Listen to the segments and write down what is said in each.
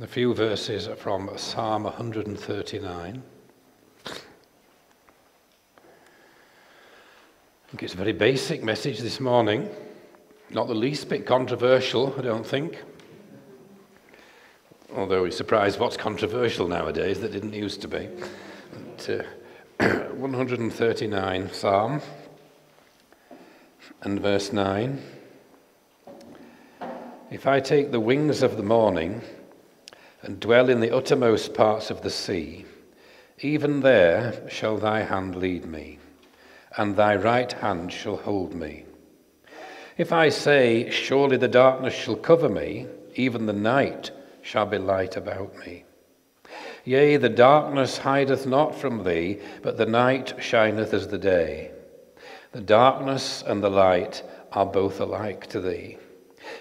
A few verses from Psalm 139. I think it's a very basic message this morning. Not the least bit controversial, I don't think. Although we're surprised what's controversial nowadays that didn't used to be. But, uh, 139 Psalm and verse 9. If I take the wings of the morning, and dwell in the uttermost parts of the sea, even there shall thy hand lead me, and thy right hand shall hold me. If I say, Surely the darkness shall cover me, even the night shall be light about me. Yea, the darkness hideth not from thee, but the night shineth as the day. The darkness and the light are both alike to thee.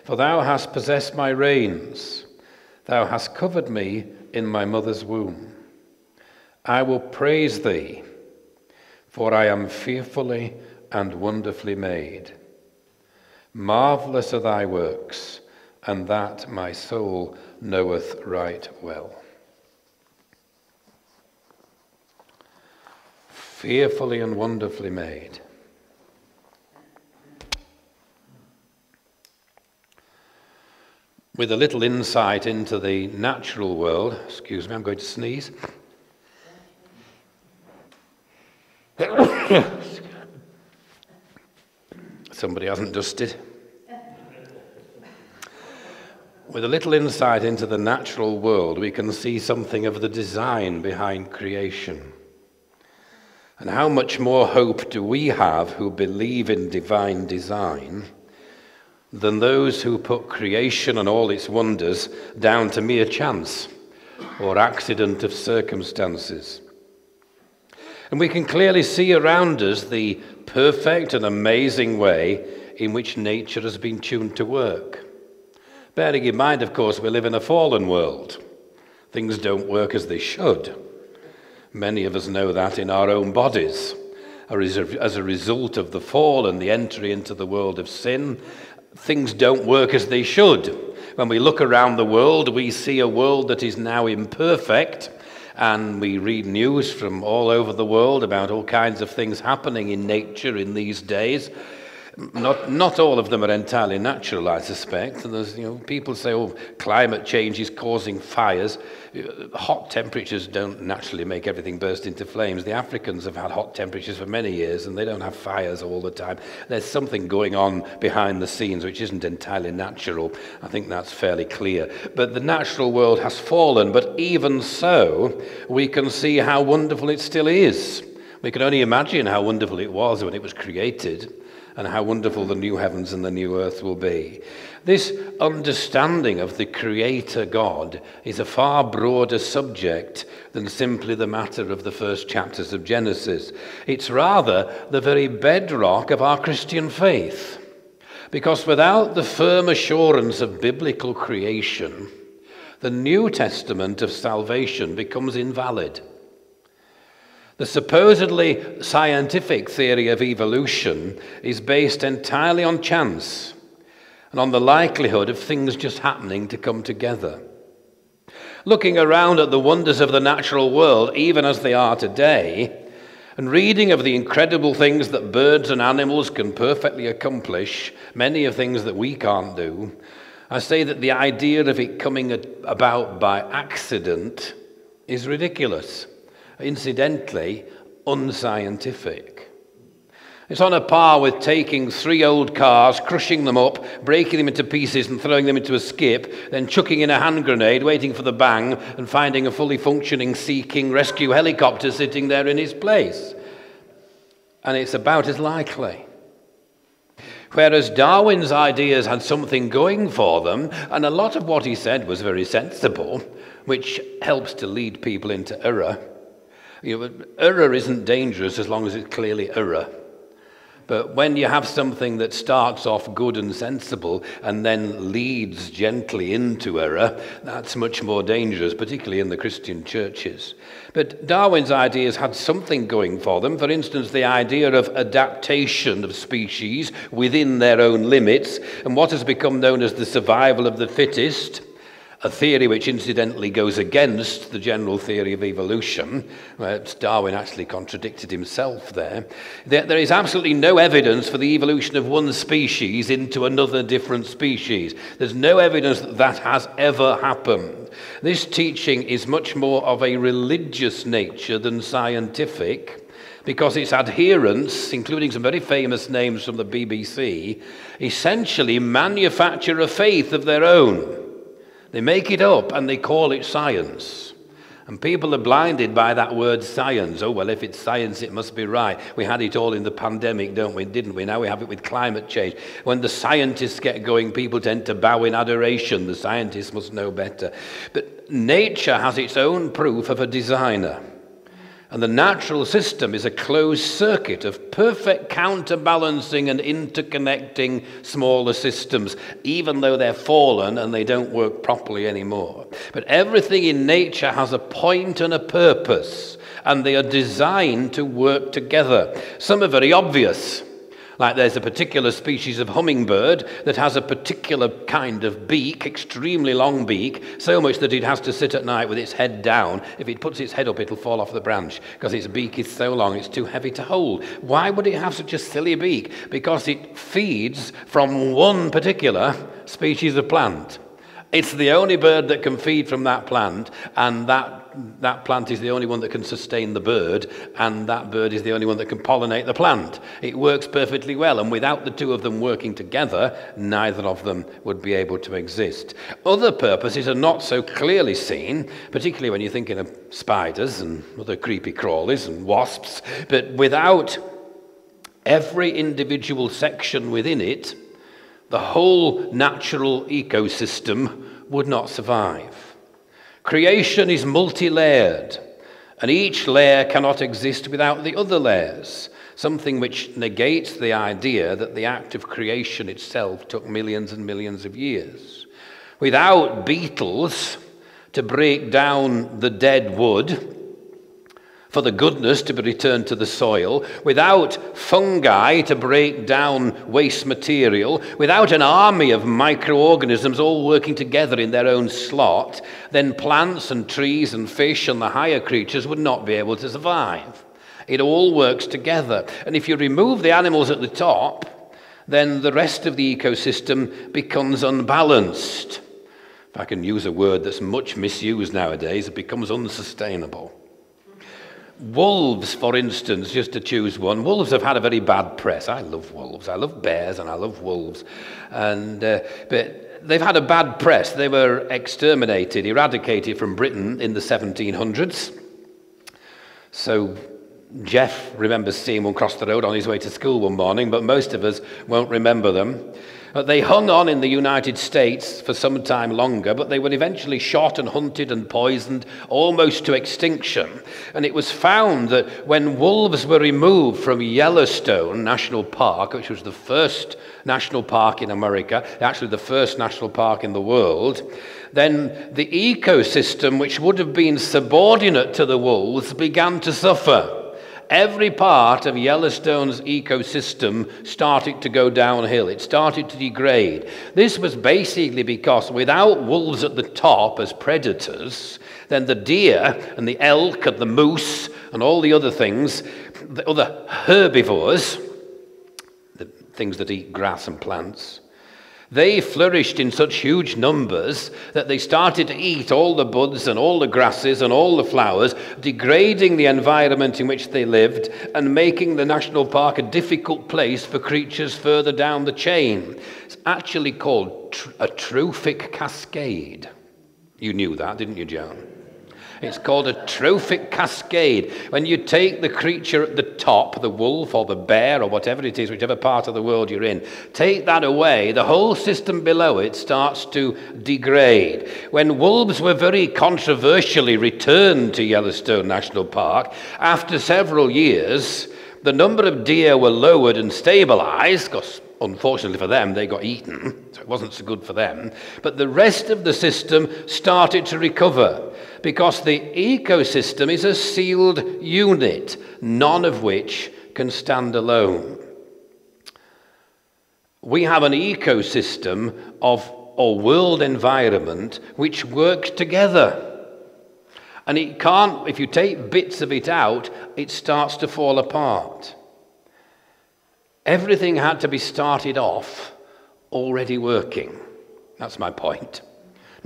For thou hast possessed my reins. Thou hast covered me in my mother's womb. I will praise thee, for I am fearfully and wonderfully made. Marvelous are thy works, and that my soul knoweth right well. Fearfully and wonderfully made. With a little insight into the natural world. Excuse me, I'm going to sneeze. Somebody hasn't dusted. With a little insight into the natural world, we can see something of the design behind creation. And how much more hope do we have who believe in divine design? Than those who put creation and all its wonders down to mere chance or accident of circumstances. And we can clearly see around us the perfect and amazing way in which nature has been tuned to work. Bearing in mind, of course, we live in a fallen world. Things don't work as they should. Many of us know that in our own bodies. As a result of the fall and the entry into the world of sin, things don't work as they should. When we look around the world, we see a world that is now imperfect, and we read news from all over the world about all kinds of things happening in nature in these days. Not, not all of them are entirely natural, I suspect. And there's, you know, people say, oh, climate change is causing fires. Uh, hot temperatures don't naturally make everything burst into flames. The Africans have had hot temperatures for many years and they don't have fires all the time. There's something going on behind the scenes which isn't entirely natural. I think that's fairly clear. But the natural world has fallen, but even so, we can see how wonderful it still is. We can only imagine how wonderful it was when it was created and how wonderful the new heavens and the new earth will be. This understanding of the Creator God is a far broader subject than simply the matter of the first chapters of Genesis. It's rather the very bedrock of our Christian faith. Because without the firm assurance of biblical creation, the New Testament of salvation becomes invalid. The supposedly scientific theory of evolution is based entirely on chance and on the likelihood of things just happening to come together. Looking around at the wonders of the natural world, even as they are today, and reading of the incredible things that birds and animals can perfectly accomplish, many of things that we can't do, I say that the idea of it coming about by accident is ridiculous incidentally, unscientific. It's on a par with taking three old cars, crushing them up, breaking them into pieces, and throwing them into a skip, then chucking in a hand grenade, waiting for the bang, and finding a fully functioning Sea King rescue helicopter sitting there in his place. And it's about as likely. Whereas Darwin's ideas had something going for them, and a lot of what he said was very sensible, which helps to lead people into error. You know, error isn't dangerous as long as it's clearly error. But when you have something that starts off good and sensible and then leads gently into error, that's much more dangerous, particularly in the Christian churches. But Darwin's ideas had something going for them. For instance, the idea of adaptation of species within their own limits and what has become known as the survival of the fittest a theory which incidentally goes against the general theory of evolution. Darwin actually contradicted himself there. There is absolutely no evidence for the evolution of one species into another different species. There's no evidence that that has ever happened. This teaching is much more of a religious nature than scientific because its adherents, including some very famous names from the BBC, essentially manufacture a faith of their own. They make it up and they call it science. And people are blinded by that word science. Oh, well, if it's science, it must be right. We had it all in the pandemic, don't we? Didn't we? Now we have it with climate change. When the scientists get going, people tend to bow in adoration. The scientists must know better. But nature has its own proof of a designer. And the natural system is a closed circuit of perfect counterbalancing and interconnecting smaller systems, even though they're fallen and they don't work properly anymore. But everything in nature has a point and a purpose, and they are designed to work together. Some are very obvious. Like there's a particular species of hummingbird that has a particular kind of beak, extremely long beak, so much that it has to sit at night with its head down. If it puts its head up, it'll fall off the branch because its beak is so long it's too heavy to hold. Why would it have such a silly beak? Because it feeds from one particular species of plant. It's the only bird that can feed from that plant, and that, that plant is the only one that can sustain the bird, and that bird is the only one that can pollinate the plant. It works perfectly well, and without the two of them working together, neither of them would be able to exist. Other purposes are not so clearly seen, particularly when you're thinking of spiders and other creepy crawlies and wasps, but without every individual section within it, the whole natural ecosystem would not survive. Creation is multi layered, and each layer cannot exist without the other layers, something which negates the idea that the act of creation itself took millions and millions of years. Without beetles to break down the dead wood, for the goodness to be returned to the soil, without fungi to break down waste material, without an army of microorganisms all working together in their own slot, then plants and trees and fish and the higher creatures would not be able to survive. It all works together. And if you remove the animals at the top, then the rest of the ecosystem becomes unbalanced. If I can use a word that's much misused nowadays, it becomes unsustainable. Wolves, for instance, just to choose one, wolves have had a very bad press. I love wolves. I love bears and I love wolves. And, uh, but they've had a bad press. They were exterminated, eradicated from Britain in the 1700s. So Jeff remembers seeing one cross the road on his way to school one morning, but most of us won't remember them. They hung on in the United States for some time longer, but they were eventually shot and hunted and poisoned almost to extinction. And it was found that when wolves were removed from Yellowstone National Park, which was the first national park in America, actually the first national park in the world, then the ecosystem, which would have been subordinate to the wolves, began to suffer every part of Yellowstone's ecosystem started to go downhill. It started to degrade. This was basically because without wolves at the top as predators, then the deer and the elk and the moose and all the other things, the other herbivores, the things that eat grass and plants, they flourished in such huge numbers that they started to eat all the buds and all the grasses and all the flowers, degrading the environment in which they lived and making the national park a difficult place for creatures further down the chain. It's actually called a trophic cascade. You knew that, didn't you, Joan? It's called a trophic cascade. When you take the creature at the top, the wolf or the bear or whatever it is, whichever part of the world you're in, take that away, the whole system below it starts to degrade. When wolves were very controversially returned to Yellowstone National Park, after several years, the number of deer were lowered and stabilized, because unfortunately for them, they got eaten, so it wasn't so good for them. But the rest of the system started to recover because the ecosystem is a sealed unit, none of which can stand alone. We have an ecosystem of a world environment which works together. And it can't, if you take bits of it out, it starts to fall apart. Everything had to be started off already working. That's my point.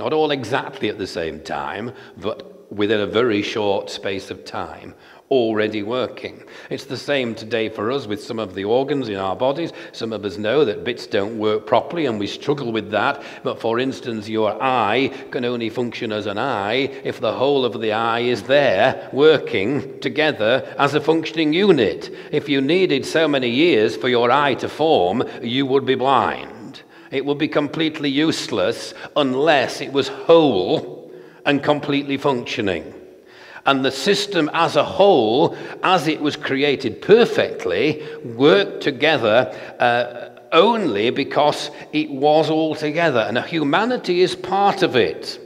Not all exactly at the same time, but within a very short space of time, already working. It's the same today for us with some of the organs in our bodies. Some of us know that bits don't work properly and we struggle with that. But for instance, your eye can only function as an eye if the whole of the eye is there working together as a functioning unit. If you needed so many years for your eye to form, you would be blind. It would be completely useless unless it was whole and completely functioning and the system as a whole, as it was created perfectly, worked together uh, only because it was all together. And humanity is part of it.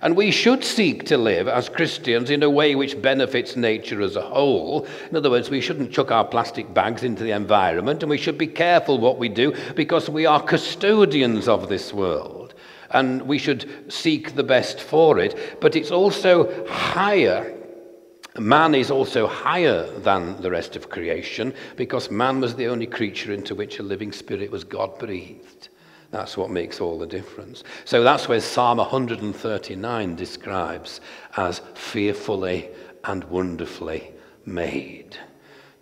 And we should seek to live as Christians in a way which benefits nature as a whole. In other words, we shouldn't chuck our plastic bags into the environment, and we should be careful what we do because we are custodians of this world and we should seek the best for it. But it's also higher. Man is also higher than the rest of creation because man was the only creature into which a living spirit was God breathed. That's what makes all the difference. So that's where Psalm 139 describes as fearfully and wonderfully made.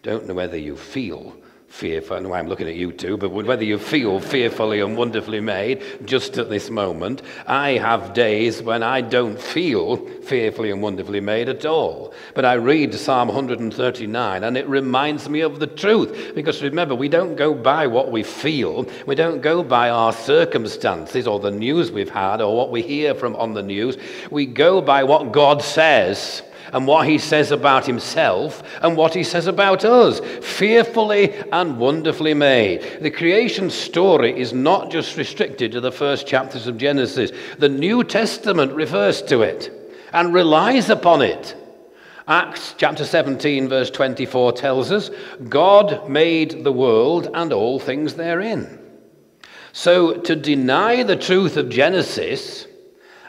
Don't know whether you feel fearful, and why I'm looking at you too, but whether you feel fearfully and wonderfully made just at this moment, I have days when I don't feel fearfully and wonderfully made at all. But I read Psalm 139 and it reminds me of the truth. Because remember, we don't go by what we feel, we don't go by our circumstances or the news we've had or what we hear from on the news. We go by what God says and what he says about himself and what he says about us. Fearfully and wonderfully made. The creation story is not just restricted to the first chapters of Genesis, the New Testament refers to it and relies upon it. Acts chapter 17, verse 24 tells us God made the world and all things therein. So to deny the truth of Genesis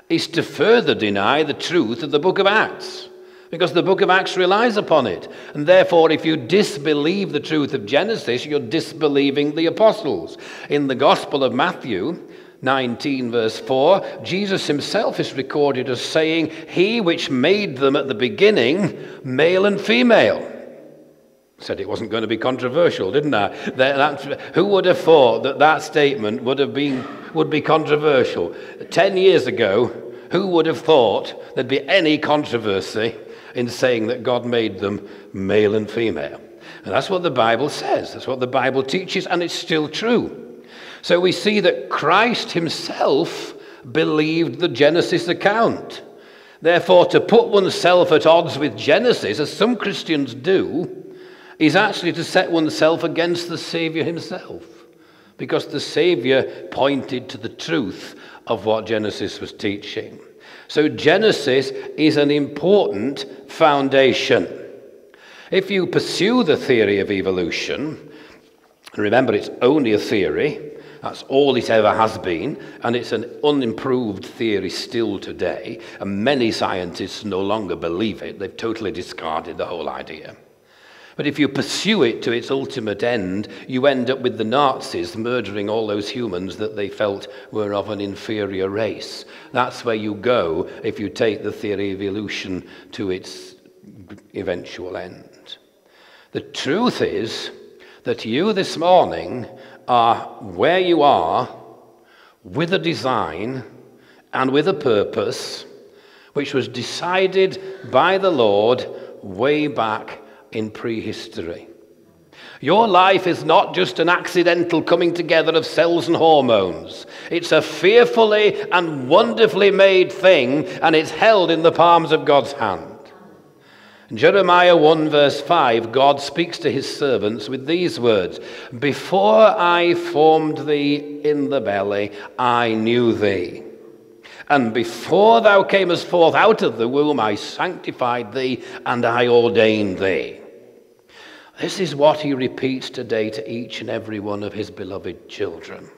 is to further deny the truth of the book of Acts because the book of Acts relies upon it. And therefore, if you disbelieve the truth of Genesis, you're disbelieving the apostles. In the Gospel of Matthew, 19, verse 4, Jesus himself is recorded as saying, He which made them at the beginning, male and female. Said it wasn't going to be controversial, didn't I? That, that, who would have thought that that statement would have been would be controversial? Ten years ago, who would have thought there'd be any controversy in saying that God made them male and female. And that's what the Bible says. That's what the Bible teaches, and it's still true. So we see that Christ himself believed the Genesis account. Therefore, to put oneself at odds with Genesis, as some Christians do, is actually to set oneself against the Savior himself. Because the Savior pointed to the truth of what Genesis was teaching. So Genesis is an important foundation. If you pursue the theory of evolution, remember it's only a theory, that's all it ever has been, and it's an unimproved theory still today, and many scientists no longer believe it. They've totally discarded the whole idea. But if you pursue it to its ultimate end, you end up with the Nazis murdering all those humans that they felt were of an inferior race. That's where you go if you take the theory of evolution to its eventual end. The truth is that you this morning are where you are with a design and with a purpose which was decided by the Lord way back in prehistory. Your life is not just an accidental coming together of cells and hormones. It's a fearfully and wonderfully made thing, and it's held in the palms of God's hand. In Jeremiah 1, verse 5, God speaks to his servants with these words Before I formed thee in the belly, I knew thee. And before thou camest forth out of the womb, I sanctified thee and I ordained thee. This is what he repeats today to each and every one of his beloved children.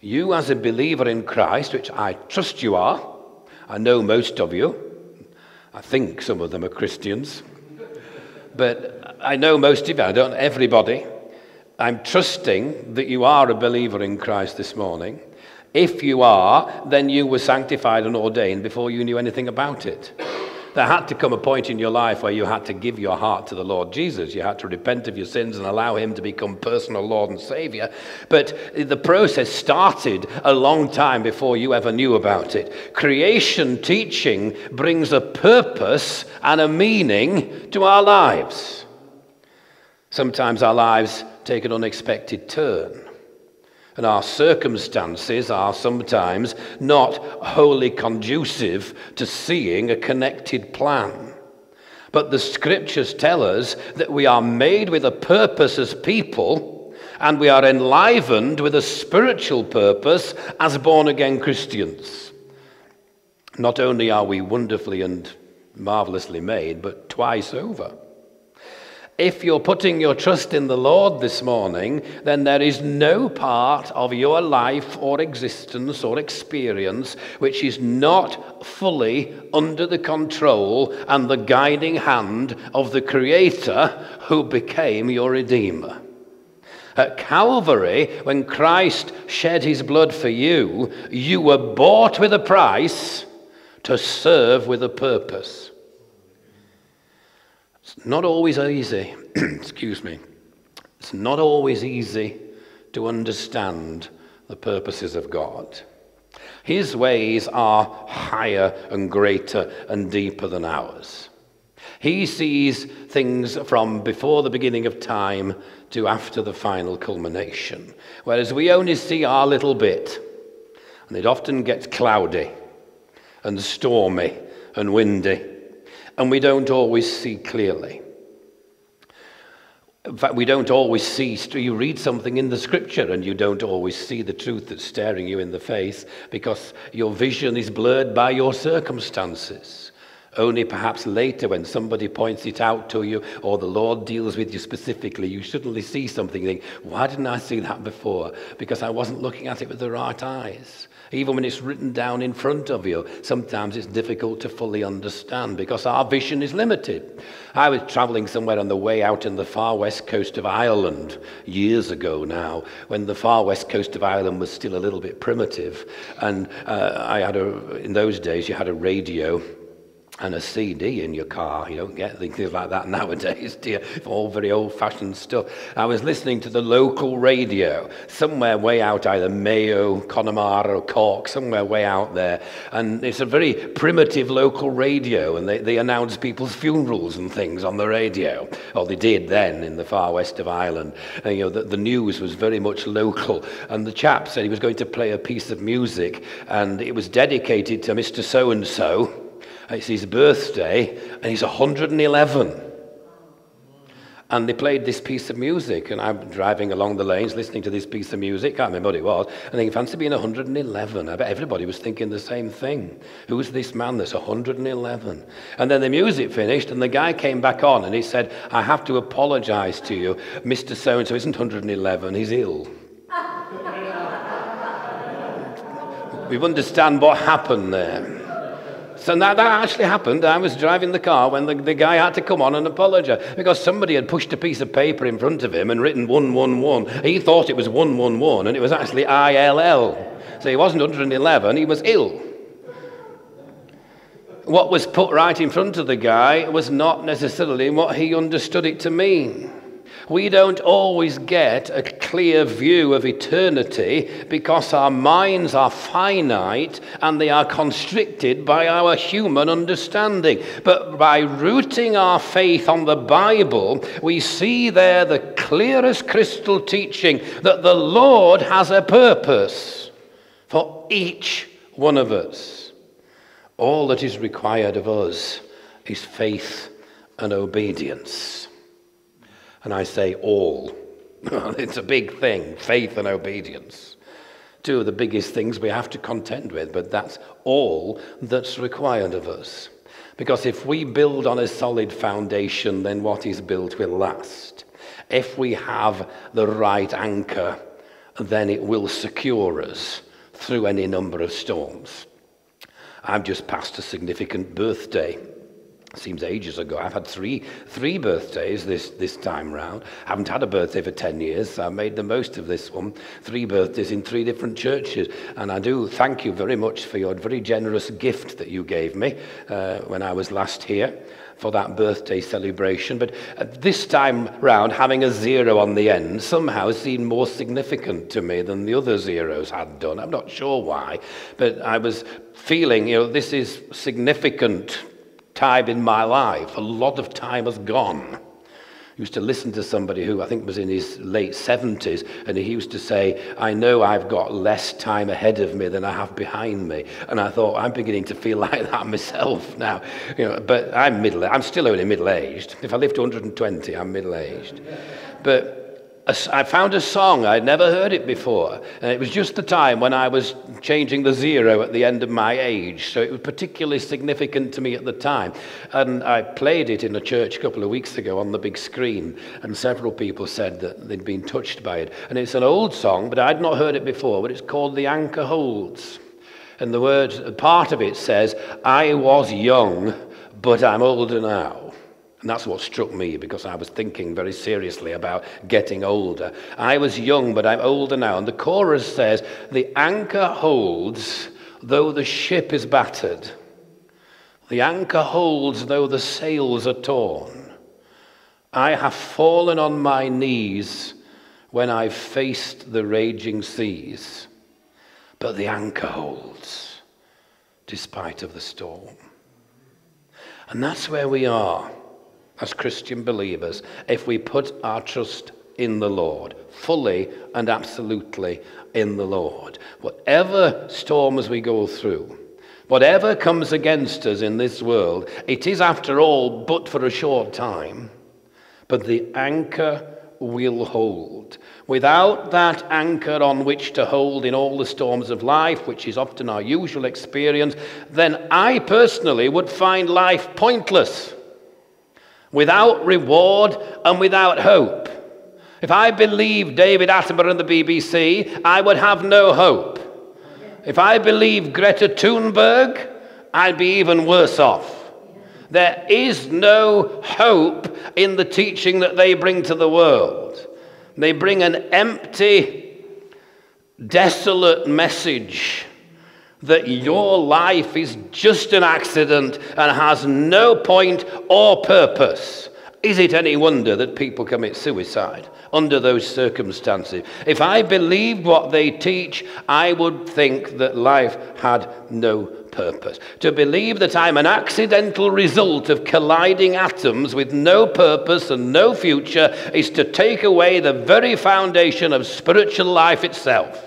You, as a believer in Christ, which I trust you are, I know most of you, I think some of them are Christians, but I know most of you, I don't everybody. I'm trusting that you are a believer in Christ this morning. If you are, then you were sanctified and ordained before you knew anything about it. There had to come a point in your life where you had to give your heart to the Lord Jesus. You had to repent of your sins and allow Him to become personal Lord and Savior. But the process started a long time before you ever knew about it. Creation teaching brings a purpose and a meaning to our lives. Sometimes our lives take an unexpected turn and our circumstances are sometimes not wholly conducive to seeing a connected plan. But the scriptures tell us that we are made with a purpose as people, and we are enlivened with a spiritual purpose as born again Christians. Not only are we wonderfully and marvelously made, but twice over. If you're putting your trust in the Lord this morning, then there is no part of your life or existence or experience which is not fully under the control and the guiding hand of the Creator who became your Redeemer. At Calvary, when Christ shed his blood for you, you were bought with a price to serve with a purpose. Not always easy, excuse me, it's not always easy to understand the purposes of God. His ways are higher and greater and deeper than ours. He sees things from before the beginning of time to after the final culmination, whereas we only see our little bit. And it often gets cloudy and stormy and windy and we don't always see clearly. In fact, we don't always see, you read something in the scripture and you don't always see the truth that's staring you in the face because your vision is blurred by your circumstances. Only perhaps later, when somebody points it out to you or the Lord deals with you specifically, you suddenly see something and think, Why didn't I see that before? Because I wasn't looking at it with the right eyes. Even when it's written down in front of you, sometimes it's difficult to fully understand because our vision is limited. I was traveling somewhere on the way out in the far west coast of Ireland years ago now, when the far west coast of Ireland was still a little bit primitive. And uh, I had a, in those days, you had a radio and a CD in your car. You don't get things like that nowadays, dear. All very old fashioned stuff. I was listening to the local radio, somewhere way out, either Mayo, Connemara, or Cork, somewhere way out there. And it's a very primitive local radio, and they, they announce people's funerals and things on the radio. Or they did then in the far west of Ireland. And, you know, the, the news was very much local. And the chap said he was going to play a piece of music, and it was dedicated to Mr. So and so Uh, it's his birthday, and he's 111. And they played this piece of music, and I'm driving along the lanes listening to this piece of music. Can't remember what it was. And thinking, fancy being 111. I bet everybody was thinking the same thing. Who's this man that's 111? And then the music finished, and the guy came back on, and he said, I have to apologize to you. Mr. So and so isn't 111, he's ill. we understand what happened there. So that, that actually happened. I was driving the car when the, the guy had to come on and apologize because somebody had pushed a piece of paper in front of him and written 111. He thought it was 111 and it was actually ILL. So he wasn't 111, he was ill. What was put right in front of the guy was not necessarily what he understood it to mean. We don't always get a clear view of eternity because our minds are finite and they are constricted by our human understanding. But by rooting our faith on the Bible, we see there the clearest crystal teaching that the Lord has a purpose for each one of us. All that is required of us is faith and obedience. And I say all. it's a big thing faith and obedience. Two of the biggest things we have to contend with, but that's all that's required of us. Because if we build on a solid foundation, then what is built will last. If we have the right anchor then it will secure us through any number of storms. I've just passed a significant birthday seems ages ago. I've had three, three birthdays this, this time round. I haven't had a birthday for 10 years. So I made the most of this one. Three birthdays in three different churches. And I do thank you very much for your very generous gift that you gave me uh, when I was last here for that birthday celebration. But this time round, having a zero on the end somehow seemed more significant to me than the other zeros had done. I'm not sure why, but I was feeling, you know, this is significant time in my life. A lot of time has gone. I used to listen to somebody who I think was in his late 70s, and he used to say, I know I've got less time ahead of me than I have behind me. And I thought, I'm beginning to feel like that myself now. You know, but I'm middle, I'm still only middle aged. If I live to 120, I'm middle aged. But I found a song, I'd never heard it before. And it was just the time when I was changing the zero at the end of my age. So it was particularly significant to me at the time. And I played it in a church a couple of weeks ago on the big screen. And several people said that they'd been touched by it. And it's an old song, but I'd not heard it before. But it's called The Anchor Holds. And the word, part of it says, I was young, but I'm older now. And that's what struck me because I was thinking very seriously about getting older. I was young, but I'm older now. And the chorus says, The anchor holds though the ship is battered. The anchor holds though the sails are torn. I have fallen on my knees when I've faced the raging seas. But the anchor holds despite of the storm. And that's where we are as Christian believers if we put our trust in the Lord, fully and absolutely in the Lord. Whatever storms we go through, whatever comes against us in this world, it is, after all, but for a short time. But the anchor will hold. Without that anchor on which to hold in all the storms of life, which is often our usual experience, then I personally would find life pointless without reward and without hope. If I believed David Attenborough and the BBC, I would have no hope. If I believed Greta Thunberg, I'd be even worse off. There is no hope in the teaching that they bring to the world. They bring an empty, desolate message that your life is just an accident and has no point or purpose. Is it any wonder that people commit suicide under those circumstances? If I believed what they teach, I would think that life had no purpose. To believe that I'm an accidental result of colliding atoms with no purpose and no future is to take away the very foundation of spiritual life itself.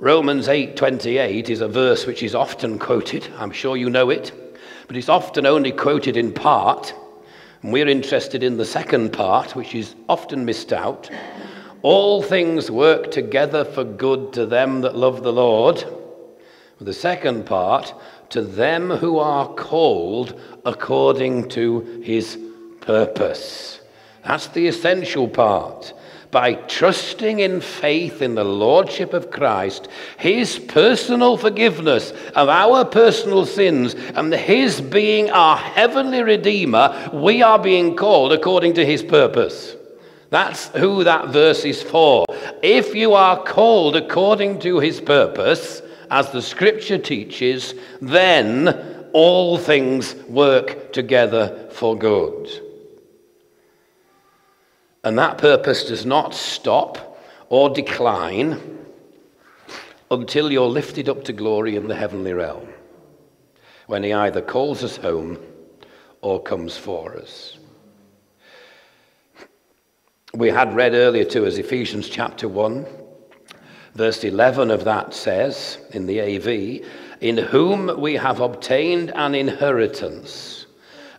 Romans 8:28 is a verse which is often quoted. I'm sure you know it, but it's often only quoted in part. And we're interested in the second part, which is often missed out. All things work together for good to them that love the Lord. The second part, to them who are called according to his purpose. That's the essential part by trusting in faith in the Lordship of Christ, His personal forgiveness of our personal sins, and His being our heavenly Redeemer, we are being called according to His purpose. That's who that verse is for. If you are called according to His purpose, as the Scripture teaches, then all things work together for good. And that purpose does not stop or decline until you're lifted up to glory in the heavenly realm, when He either calls us home or comes for us. We had read earlier to us Ephesians chapter 1, verse 11 of that says in the AV, In whom we have obtained an inheritance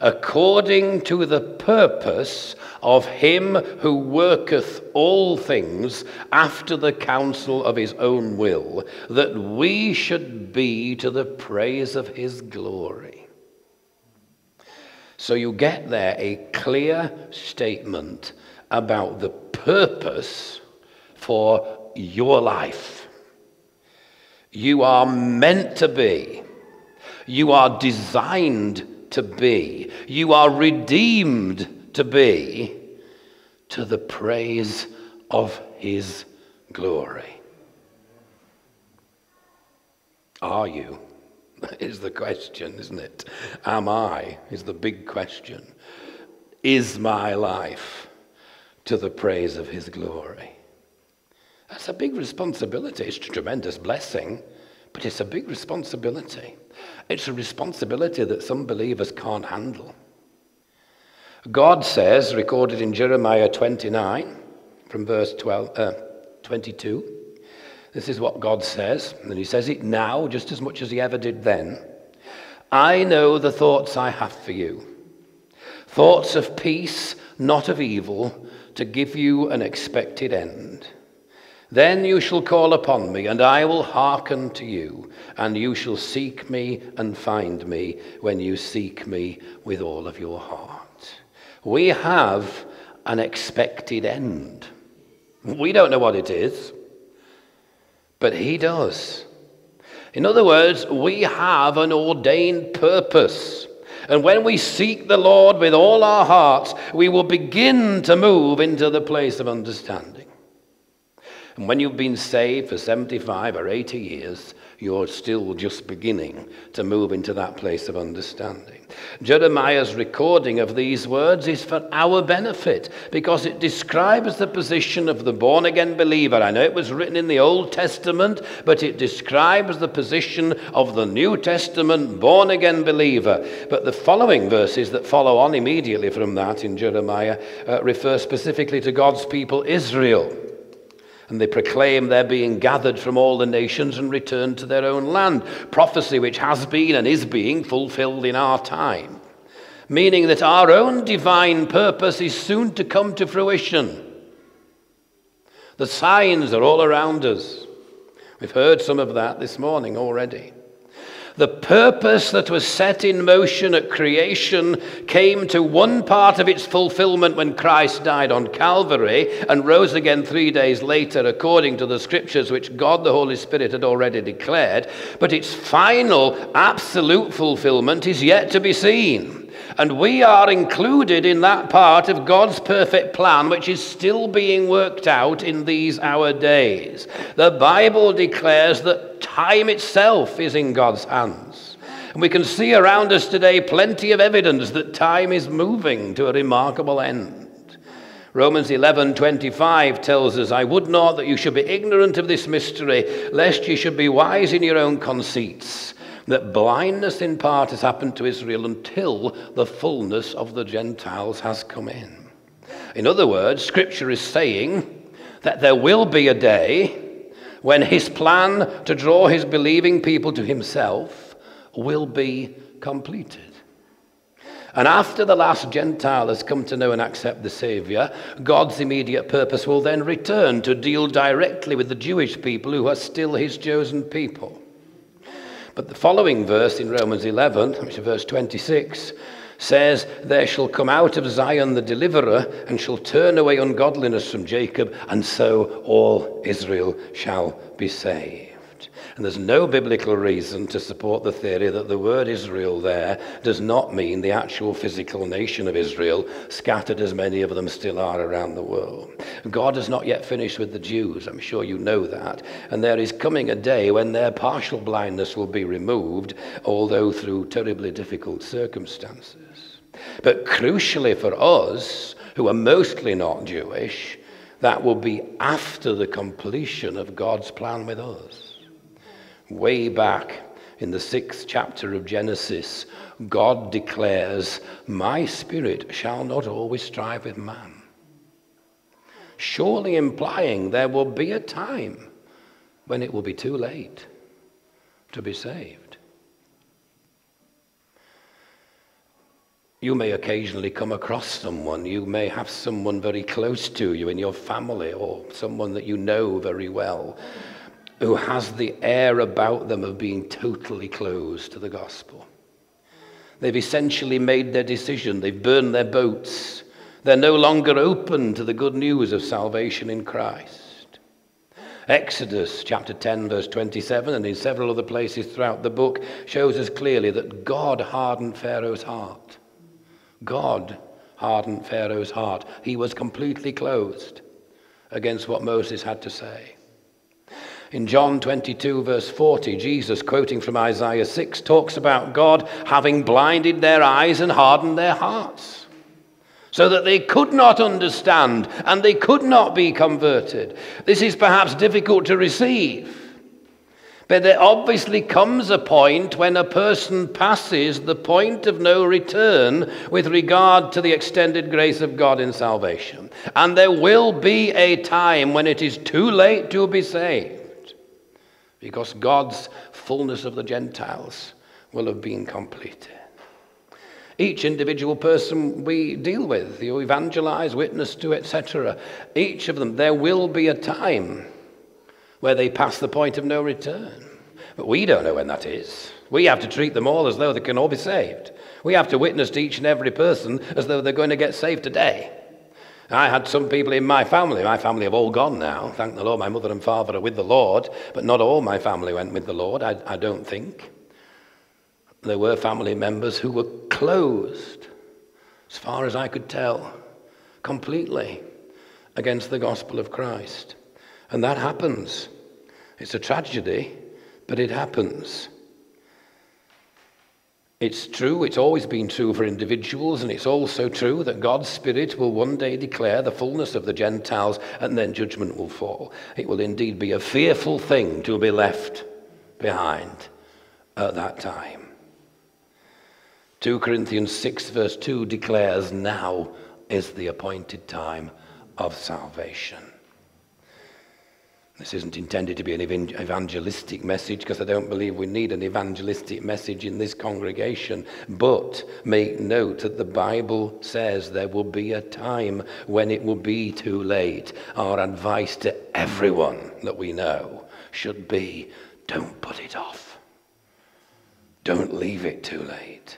according to the purpose of him who worketh all things after the counsel of his own will, that we should be to the praise of his glory. So you get there a clear statement about the purpose for your life. You are meant to be. You are designed to be. You are redeemed to be to the praise of his glory. Are you? Is the question, isn't it? Am I? Is the big question. Is my life to the praise of his glory? That's a big responsibility. It's a tremendous blessing, but it's a big responsibility. It's a responsibility that some believers can't handle. God says, recorded in Jeremiah 29, from verse 12, uh, 22, this is what God says, and He says it now just as much as He ever did then. I know the thoughts I have for you thoughts of peace, not of evil, to give you an expected end. Then you shall call upon me, and I will hearken to you, and you shall seek me and find me when you seek me with all of your heart. We have an expected end. We don't know what it is but He does. In other words, we have an ordained purpose. And when we seek the Lord with all our hearts, we will begin to move into the place of understanding. And when you've been saved for 75 or 80 years, you're still just beginning to move into that place of understanding. Jeremiah's recording of these words is for our benefit because it describes the position of the born again believer. I know it was written in the Old Testament, but it describes the position of the New Testament born again believer. But the following verses that follow on immediately from that in Jeremiah uh, refer specifically to God's people, Israel and they proclaim they're being gathered from all the nations and returned to their own land. Prophecy which has been and is being fulfilled in our time, meaning that our own divine purpose is soon to come to fruition. The signs are all around us. We've heard some of that this morning already. The purpose that was set in motion at creation came to one part of its fulfillment when Christ died on Calvary and rose again three days later, according to the scriptures which God the Holy Spirit had already declared. But its final, absolute fulfillment is yet to be seen. And we are included in that part of God's perfect plan, which is still being worked out in these our days. The Bible declares that time itself is in God's hands. And we can see around us today plenty of evidence that time is moving to a remarkable end. Romans 11:25 tells us, "I would not that you should be ignorant of this mystery, lest you should be wise in your own conceits, that blindness in part has happened to Israel until the fullness of the Gentiles has come in." In other words, scripture is saying that there will be a day when his plan to draw his believing people to himself will be completed. And after the last Gentile has come to know and accept the Savior, God's immediate purpose will then return to deal directly with the Jewish people who are still his chosen people. But the following verse in Romans 11, which is verse 26, says, There shall come out of Zion the deliverer, and shall turn away ungodliness from Jacob, and so all Israel shall be saved. And there's no biblical reason to support the theory that the word Israel there does not mean the actual physical nation of Israel, scattered as many of them still are around the world. God has not yet finished with the Jews. I'm sure you know that. And there is coming a day when their partial blindness will be removed, although through terribly difficult circumstances. But crucially for us, who are mostly not Jewish, that will be after the completion of God's plan with us. Way back in the sixth chapter of Genesis, God declares, My spirit shall not always strive with man. Surely implying there will be a time when it will be too late to be saved. You may occasionally come across someone, you may have someone very close to you in your family or someone that you know very well who has the air about them of being totally closed to the gospel. They've essentially made their decision, they've burned their boats, they're no longer open to the good news of salvation in Christ. Exodus chapter 10, verse 27, and in several other places throughout the book, shows us clearly that God hardened Pharaoh's heart. God hardened Pharaoh's heart. He was completely closed against what Moses had to say. In John 22, verse 40, Jesus, quoting from Isaiah 6, talks about God having blinded their eyes and hardened their hearts so that they could not understand and they could not be converted. This is perhaps difficult to receive. But there obviously comes a point when a person passes the point of no return with regard to the extended grace of God in salvation. And there will be a time when it is too late to be saved because God's fullness of the Gentiles will have been completed. Each individual person we deal with, you evangelize, witness to, etc., each of them, there will be a time where they pass the point of no return. But we don't know when that is. We have to treat them all as though they can all be saved. We have to witness to each and every person as though they're going to get saved today. I had some people in my family. My family have all gone now. Thank the Lord. My mother and father are with the Lord, but not all my family went with the Lord, I, I don't think. There were family members who were closed, as far as I could tell, completely against the gospel of Christ. And that happens. It's a tragedy, but it happens. It's true, it's always been true for individuals, and it's also true that God's Spirit will one day declare the fullness of the Gentiles, and then judgment will fall. It will indeed be a fearful thing to be left behind at that time. 2 Corinthians 6, verse 2 declares, Now is the appointed time of salvation. This isn't intended to be an evangelistic message because I don't believe we need an evangelistic message in this congregation. But make note that the Bible says there will be a time when it will be too late. Our advice to everyone that we know should be don't put it off, don't leave it too late.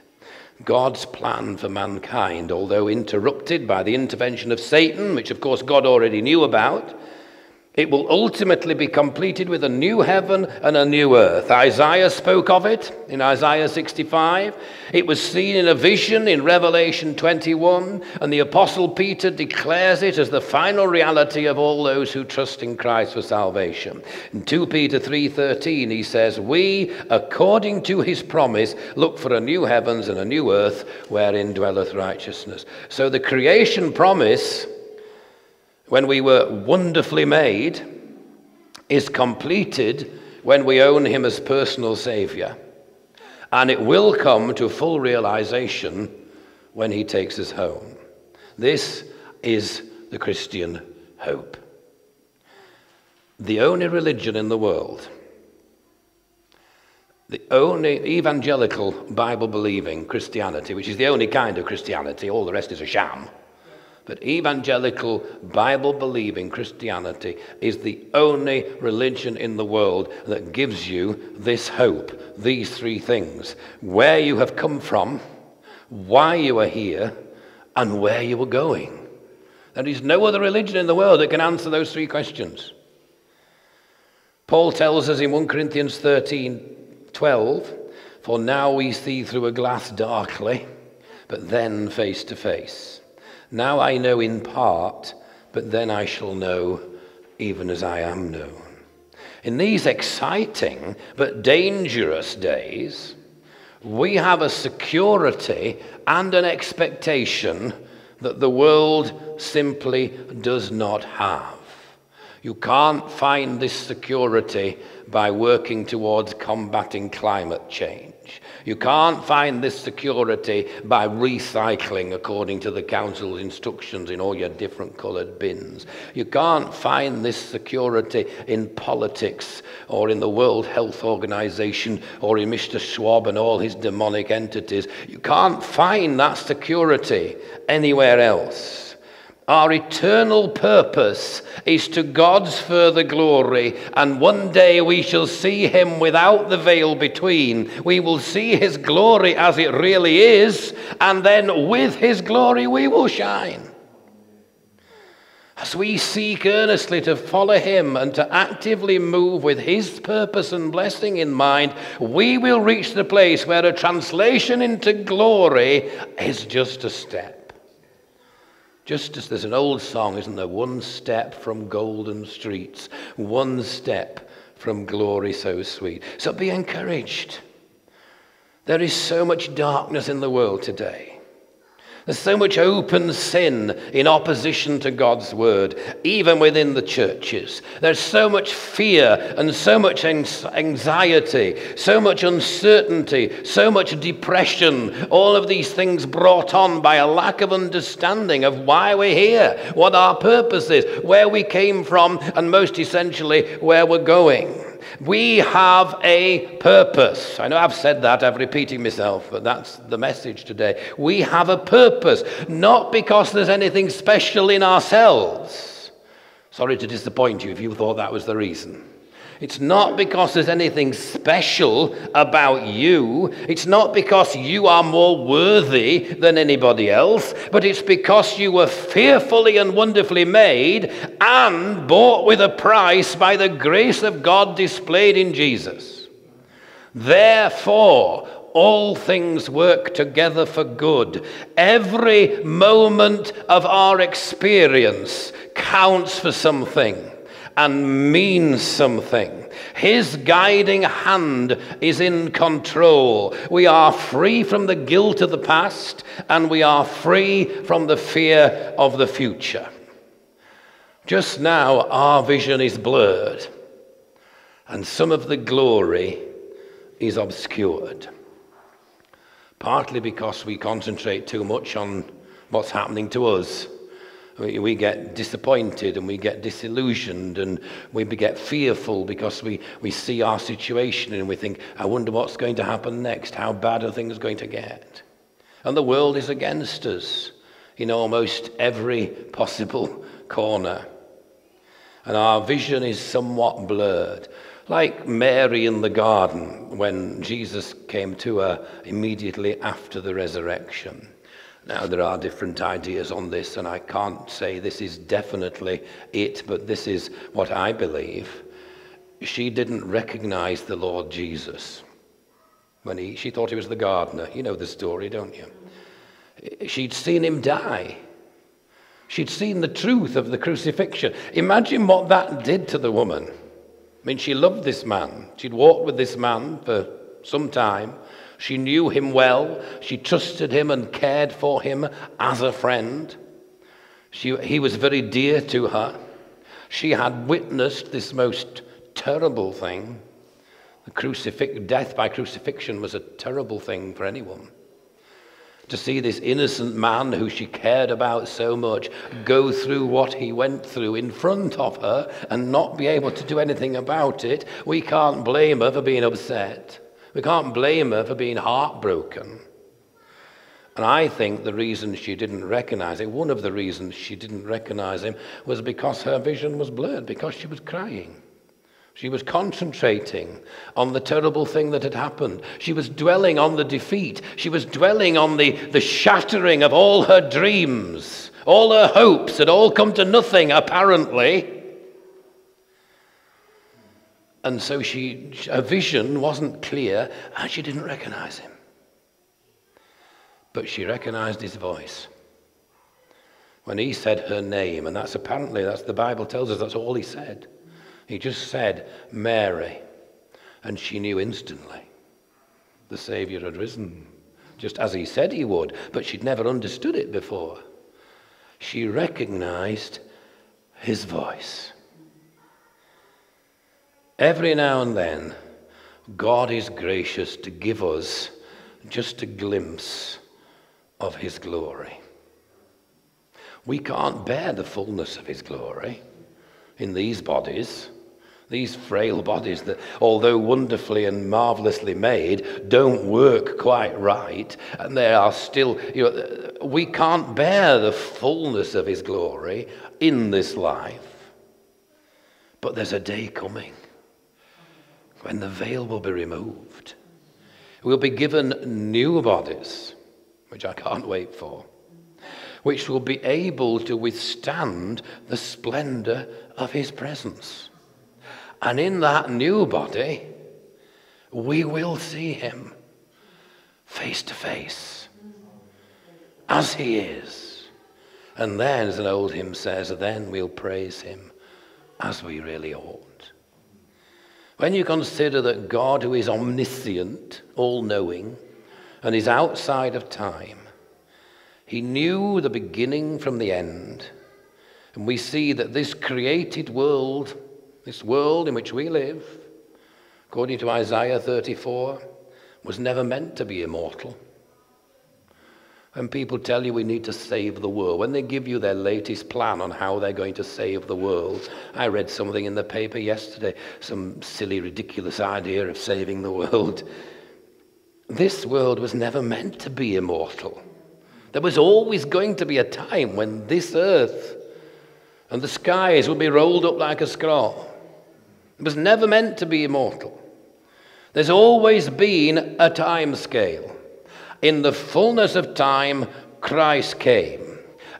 God's plan for mankind, although interrupted by the intervention of Satan, which of course God already knew about, it will ultimately be completed with a new heaven and a new earth. Isaiah spoke of it in Isaiah 65. It was seen in a vision in Revelation 21, and the apostle Peter declares it as the final reality of all those who trust in Christ for salvation. In 2 Peter 3:13 he says, "We according to his promise look for a new heavens and a new earth wherein dwelleth righteousness." So the creation promise when we were wonderfully made is completed when we own Him as personal Savior. And it will come to full realization when He takes us home. This is the Christian hope. The only religion in the world, the only evangelical Bible believing Christianity, which is the only kind of Christianity, all the rest is a sham but evangelical, Bible believing Christianity is the only religion in the world that gives you this hope, these three things where you have come from, why you are here, and where you are going. There is no other religion in the world that can answer those three questions. Paul tells us in 1 Corinthians 13 12, For now we see through a glass darkly, but then face to face. Now I know in part, but then I shall know even as I am known. In these exciting but dangerous days, we have a security and an expectation that the world simply does not have. You can't find this security by working towards combating climate change. You can't find this security by recycling according to the council's instructions in all your different coloured bins. You can't find this security in politics or in the World Health Organization or in Mr. Schwab and all his demonic entities. You can't find that security anywhere else. Our eternal purpose is to God's further glory, and one day we shall see Him without the veil between. We will see His glory as it really is, and then with His glory we will shine. As we seek earnestly to follow him and to actively move with his purpose and blessing in mind, we will reach the place where a translation into glory is just a step. Just as there's an old song, isn't there? One step from golden streets, one step from glory so sweet. So be encouraged. There is so much darkness in the world today. There's so much open sin in opposition to God's word, even within the churches. There's so much fear and so much anxiety, so much uncertainty, so much depression. All of these things brought on by a lack of understanding of why we're here, what our purpose is, where we came from, and most essentially, where we're going. We have a purpose. I know I've said that, I'm repeating myself, but that's the message today. We have a purpose, not because there's anything special in ourselves. Sorry to disappoint you if you thought that was the reason. It's not because there's anything special about you. It's not because you are more worthy than anybody else, but it's because you were fearfully and wonderfully made and bought with a price by the grace of God displayed in Jesus. Therefore, all things work together for good. Every moment of our experience counts for something and means something. His guiding hand is in control. We are free from the guilt of the past and we are free from the fear of the future. Just now, our vision is blurred and some of the glory is obscured. Partly because we concentrate too much on what's happening to us we, we get disappointed and we get disillusioned and we get fearful because we, we see our situation and we think, I wonder what's going to happen next. How bad are things going to get? And the world is against us in almost every possible corner. And our vision is somewhat blurred. Like Mary in the garden when Jesus came to her immediately after the resurrection. Now, there are different ideas on this, and I can't say this is definitely it, but this is what I believe. She didn't recognize the Lord Jesus when he, she thought he was the gardener. You know the story, don't you? She'd seen him die. She'd seen the truth of the crucifixion. Imagine what that did to the woman. I mean, she loved this man. She'd walked with this man for some time. She knew him well. She trusted him and cared for him as a friend. She, he was very dear to her. She had witnessed this most terrible thing. The crucifix, death by crucifixion was a terrible thing for anyone. To see this innocent man who she cared about so much go through what he went through in front of her and not be able to do anything about it, we can't blame her for being upset. We can't blame her for being heartbroken. And I think the reason she didn't recognize him, one of the reasons she didn't recognize him, was because her vision was blurred, because she was crying. She was concentrating on the terrible thing that had happened. She was dwelling on the defeat. She was dwelling on the, the shattering of all her dreams. All her hopes had all come to nothing, apparently. And so she, her vision wasn't clear and she didn't recognize him. But she recognized his voice. When he said her name, and that's apparently, that's the Bible tells us that's all he said. He just said, Mary. And she knew instantly the Savior had risen, just as he said he would, but she'd never understood it before. She recognized his voice. Every now and then, God is gracious to give us just a glimpse of His glory. We can't bear the fullness of His glory in these bodies, these frail bodies that, although wonderfully and marvelously made, don't work quite right, and they are still, you know, we can't bear the fullness of His glory in this life. But there's a day coming when the veil will be removed. We'll be given new bodies, which I can't wait for. which will be able to withstand the splendor of his presence. And in that new body, we will see him face to face as he is. And then, as an old hymn says, then we'll praise him as we really ought. When you consider that God, who is omniscient, all knowing, and is outside of time, he knew the beginning from the end. And we see that this created world, this world in which we live, according to Isaiah 34, was never meant to be immortal. When people tell you we need to save the world, when they give you their latest plan on how they're going to save the world, I read something in the paper yesterday, some silly, ridiculous idea of saving the world. This world was never meant to be immortal. There was always going to be a time when this earth and the skies would be rolled up like a scroll. It was never meant to be immortal. There's always been a time scale. In the fullness of time, Christ came.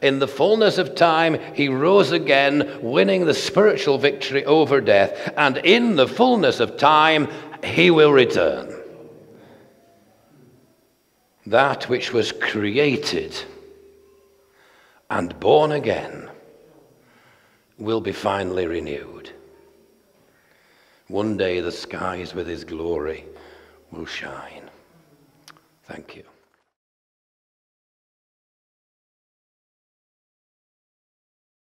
In the fullness of time, he rose again, winning the spiritual victory over death. And in the fullness of time, he will return. That which was created and born again will be finally renewed. One day the skies with his glory will shine. Thank you.